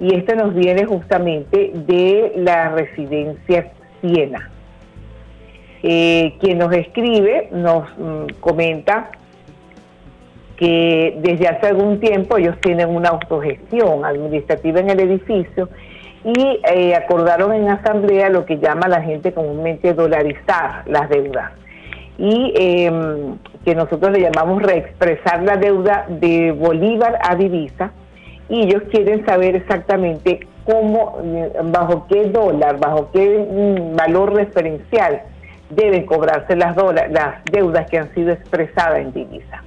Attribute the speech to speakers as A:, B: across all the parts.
A: Y esto nos viene justamente de la residencia Siena. Eh, quien nos escribe nos mm, comenta que desde hace algún tiempo ellos tienen una autogestión administrativa en el edificio y eh, acordaron en asamblea lo que llama la gente comúnmente dolarizar las deudas y em, que nosotros le llamamos reexpresar la deuda de Bolívar a divisa y ellos quieren saber exactamente cómo, eh, bajo qué dólar, bajo qué mm, valor referencial deben cobrarse las, las deudas que han sido expresadas en divisa.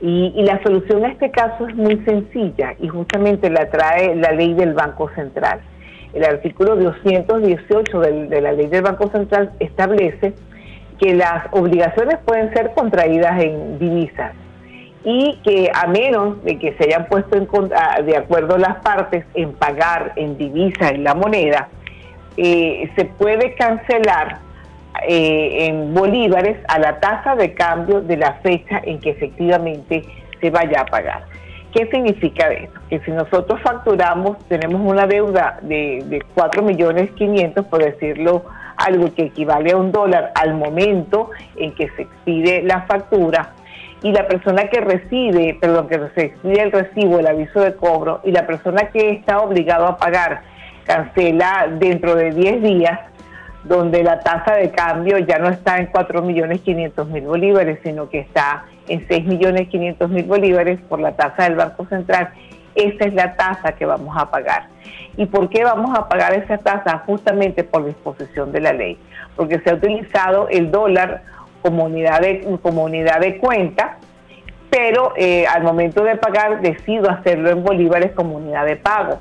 A: Y, la solución a este caso es muy sencilla y justamente la trae la ley del Banco Central. El artículo 218 de la ley del Banco Central establece que las obligaciones pueden ser contraídas en divisas y que a menos de que se hayan puesto en, de acuerdo las partes en pagar en divisa en la moneda, eh, se puede cancelar eh, en bolívares a la tasa de cambio de la fecha en que efectivamente se vaya a pagar. ¿Qué significa esto? Que si nosotros facturamos, tenemos una deuda de, de 4 millones 500, por decirlo, algo que equivale a un dólar al momento en que se expide la factura, y la persona que recibe, perdón, que se expide el recibo, el aviso de cobro, y la persona que está obligado a pagar cancela dentro de 10 días, donde la tasa de cambio ya no está en 4 millones 500 mil bolívares, sino que está en 6 millones 500 mil bolívares por la tasa del Banco Central. Esa es la tasa que vamos a pagar. ¿Y por qué vamos a pagar esa tasa? Justamente por disposición de la ley, porque se ha utilizado el dólar como unidad de, como unidad de cuenta, pero eh, al momento de pagar decido hacerlo en bolívares como unidad de pago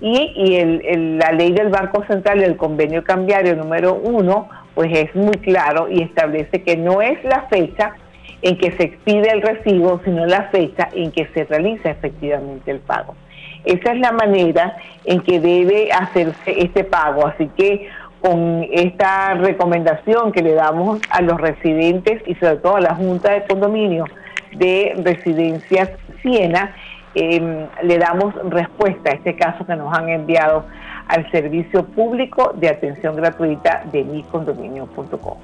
A: y, el, la ley del Banco Central, el convenio cambiario número uno, pues es muy claro y establece que no es la fecha en que se expide el recibo, sino la fecha en que se realiza efectivamente el pago. Esa es la manera en que debe hacerse este pago. Así que con esta recomendación que le damos a los residentes y sobre todo a la Junta de Condominio de Residencias Siena, Em, le damos respuesta a este caso que nos han enviado al servicio público de atención gratuita de micondominio.com.